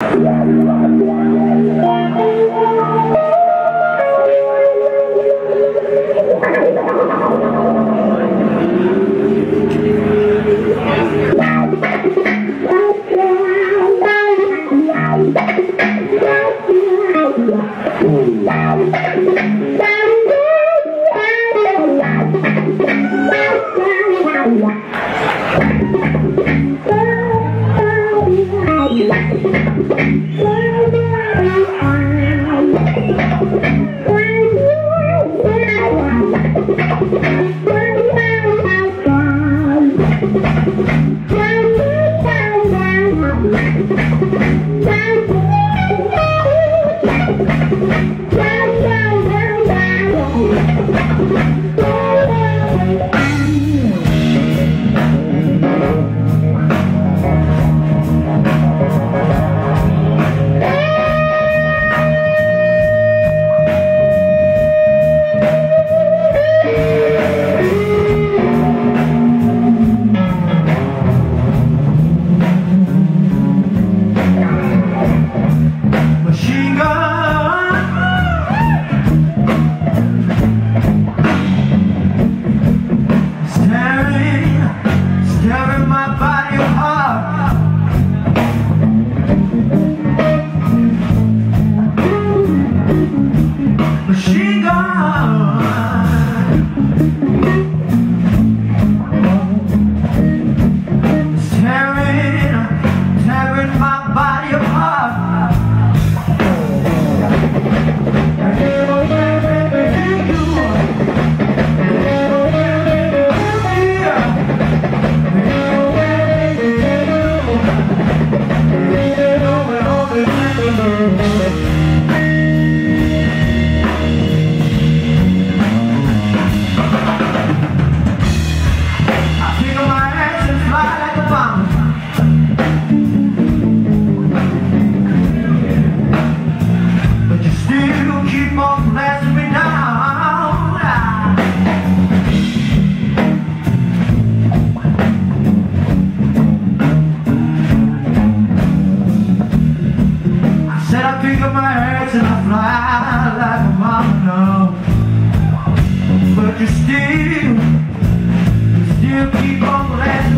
Yeah. fly like a domino But you still, you still keep on laughing